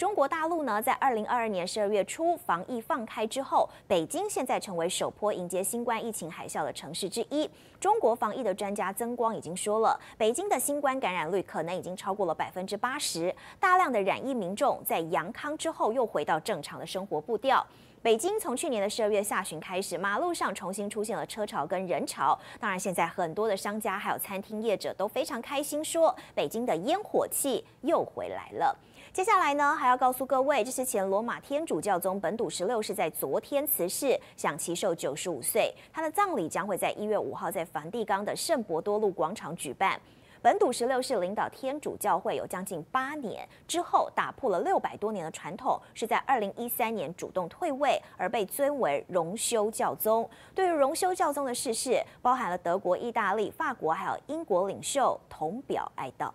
中国大陆呢，在二零二二年十二月初防疫放开之后，北京现在成为首波迎接新冠疫情海啸的城市之一。中国防疫的专家曾光已经说了，北京的新冠感染率可能已经超过了百分之八十，大量的染疫民众在阳康之后又回到正常的生活步调。北京从去年的十二月下旬开始，马路上重新出现了车潮跟人潮。当然，现在很多的商家还有餐厅业者都非常开心，说北京的烟火气又回来了。接下来呢，还要告诉各位，这是前罗马天主教宗本笃十六是在昨天辞世，享其寿九十五岁。他的葬礼将会在一月五号在梵蒂冈的圣伯多禄广场举办。本笃十六世领导天主教会有将近八年之后，打破了六百多年的传统，是在二零一三年主动退位，而被尊为荣休教宗。对于荣休教宗的逝世，包含了德国、意大利、法国还有英国领袖同表哀悼。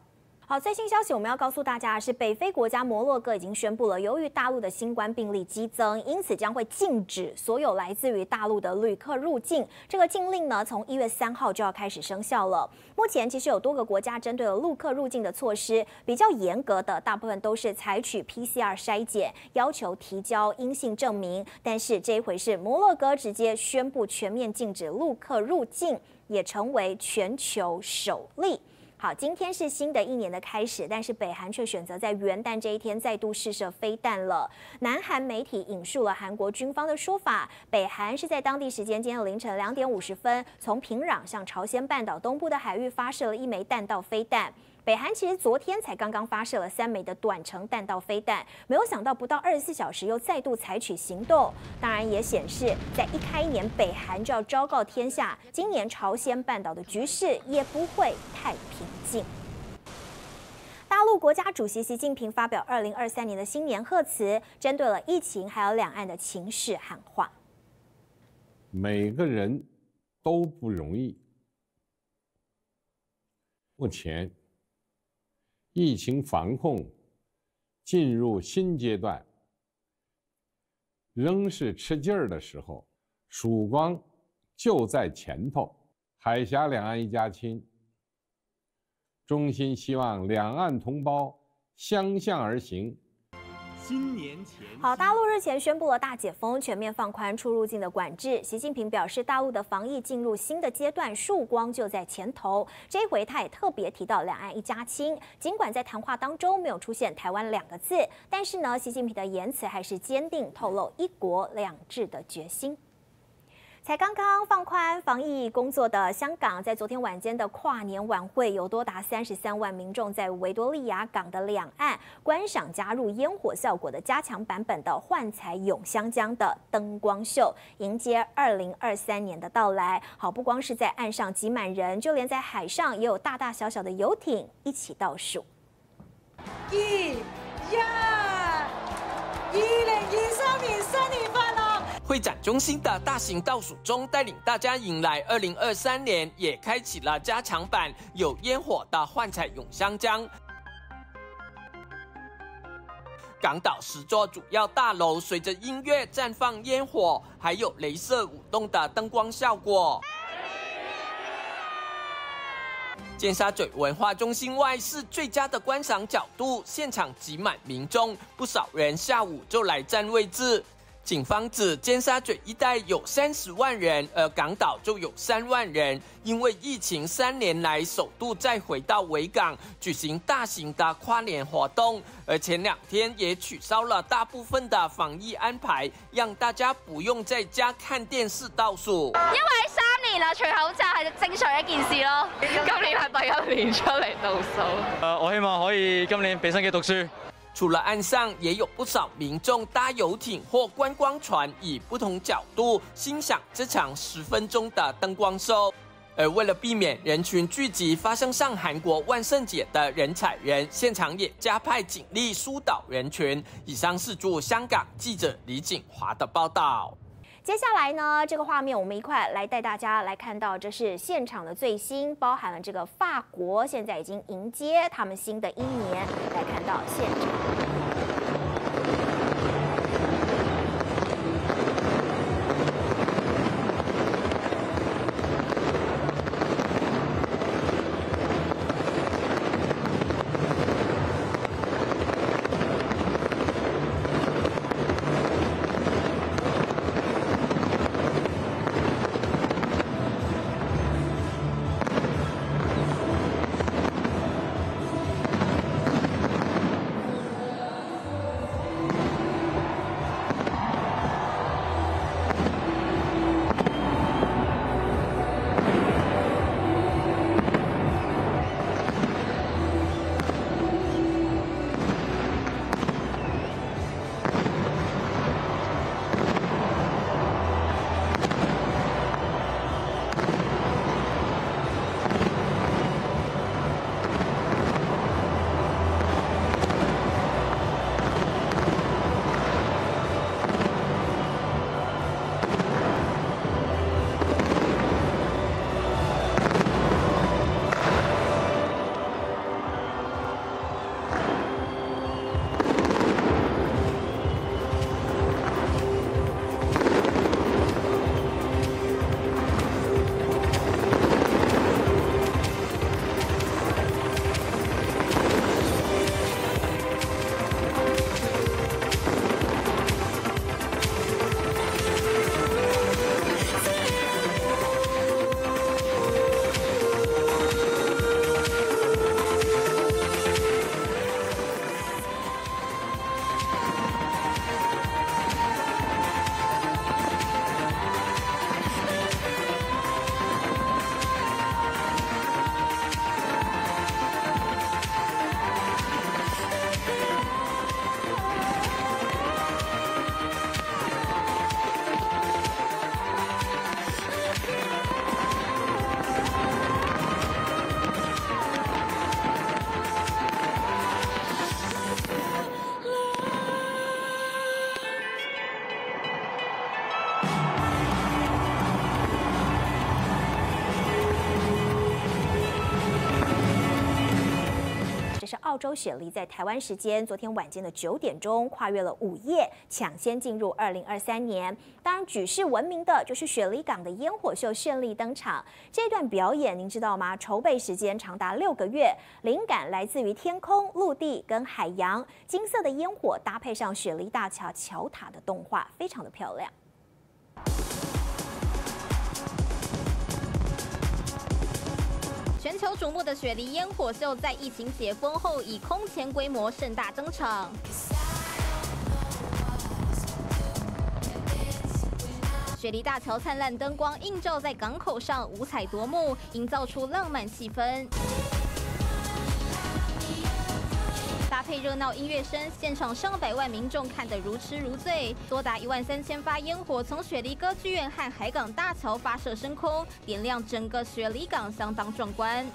好，最新消息我们要告诉大家的是，北非国家摩洛哥已经宣布了，由于大陆的新冠病例激增，因此将会禁止所有来自于大陆的旅客入境。这个禁令呢，从一月三号就要开始生效了。目前其实有多个国家针对了陆客入境的措施比较严格的，大部分都是采取 PCR 筛检，要求提交阴性证明。但是这一回是摩洛哥直接宣布全面禁止陆客入境，也成为全球首例。好，今天是新的一年的开始，但是北韩却选择在元旦这一天再度试射飞弹了。南韩媒体引述了韩国军方的说法，北韩是在当地时间今天凌晨两点五十分，从平壤向朝鲜半岛东部的海域发射了一枚弹道飞弹。北韩其实昨天才刚刚发射了三枚的短程弹道飞弹，没有想到不到二十四小时又再度采取行动。当然也显示，在一开年北韩就要昭告天下，今年朝鲜半岛的局势也不会太平静。大陆国家主席习近平发表二零二三年的新年贺词，针对了疫情还有两岸的情势喊话。每个人都不容易，目前。疫情防控进入新阶段，仍是吃劲儿的时候，曙光就在前头。海峡两岸一家亲，衷心希望两岸同胞相向而行。新年前，好，大陆日前宣布了大解封，全面放宽出入境的管制。习近平表示，大陆的防疫进入新的阶段，曙光就在前头。这回，他也特别提到两岸一家亲。尽管在谈话当中没有出现台湾两个字，但是呢，习近平的言辞还是坚定透露一国两制的决心。才刚刚放宽防疫工作的香港，在昨天晚间的跨年晚会，有多达三十三万民众在维多利亚港的两岸观赏加入烟火效果的加强版本的幻彩咏香江的灯光秀，迎接二零二三年的到来。好，不光是在岸上挤满人，就连在海上也有大大小小的游艇一起倒数。一、二，二零二三年新年快！会展中心的大型倒数钟，带领大家迎来二零二三年，也开启了加强版有烟火的幻彩咏香江。港岛十座主要大楼随着音乐绽放烟火，还有镭射舞动的灯光效果。尖沙咀文化中心外是最佳的观赏角度，现场挤满民众，不少人下午就来占位置。警方指，尖沙咀一带有三十万人，而港岛就有三万人。因为疫情三年来首度再回到维港举行大型的跨年活动，而前两天也取消了大部分的防疫安排，让大家不用在家看电视倒数。因为三年啦，除口罩係正常一件事咯。今年係第一年出嚟倒數。誒，我希望可以今年俾心機讀書。除了岸上，也有不少民众搭游艇或观光船，以不同角度欣赏这场十分钟的灯光秀。而为了避免人群聚集发生上韩国万圣节的人踩人，现场也加派警力疏导人群。以上是驻香港记者李景华的报道。接下来呢，这个画面我们一块来带大家来看到，这是现场的最新，包含了这个法国现在已经迎接他们新的一年，来看到现场。是澳洲雪梨在台湾时间昨天晚间的九点钟跨越了午夜，抢先进入二零二三年。当然，举世闻名的就是雪梨港的烟火秀顺利登场。这段表演您知道吗？筹备时间长达六个月，灵感来自于天空、陆地跟海洋，金色的烟火搭配上雪梨大桥桥塔的动画，非常的漂亮。全球瞩目的雪梨烟火秀在疫情解封后以空前规模盛大登场。雪梨大桥灿烂灯光映照在港口上，五彩夺目，营造出浪漫气氛。热闹音乐声，现场上百万民众看得如痴如醉。多达一万三千发烟火从雪梨歌剧院和海港大桥发射升空，点亮整个雪梨港，相当壮观。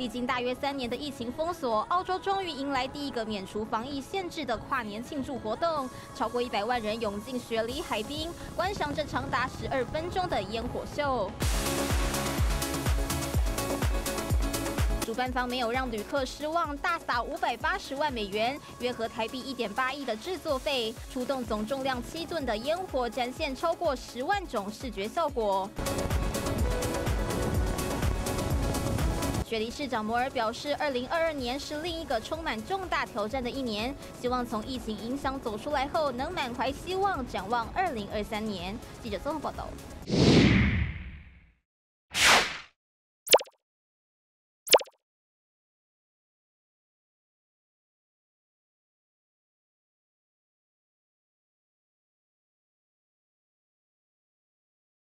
历经大约三年的疫情封锁，澳洲终于迎来第一个免除防疫限制的跨年庆祝活动，超过一百万人涌进雪梨海滨，观赏这长达十二分钟的烟火秀。主办方没有让旅客失望，大撒五百八十万美元（约合台币一点八亿）的制作费，出动总重量七吨的烟火，展现超过十万种视觉效果。雪梨市长摩尔表示，二零二二年是另一个充满重大挑战的一年，希望从疫情影响走出来后，能满怀希望，展望二零二三年。记者综合报道。